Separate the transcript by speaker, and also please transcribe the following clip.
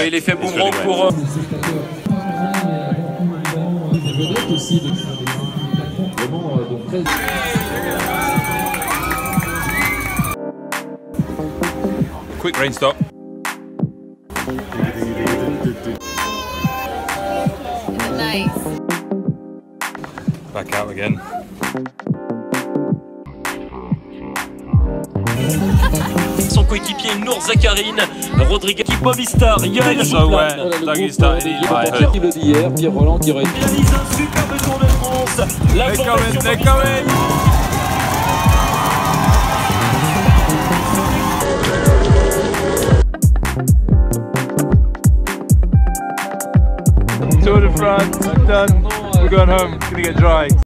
Speaker 1: Et il est fait boomerang pour. euh,
Speaker 2: Quick rain stop.
Speaker 3: Nice.
Speaker 2: Back out again.
Speaker 1: Coéquipier Nour Zakarin, Rodriguez, Yann
Speaker 4: Pierre qui le dit hier, Pierre Roland qui aurait
Speaker 1: réalise un superbe Tour de France. La.
Speaker 2: Tour de France, done. We're going home. It's gonna get dry.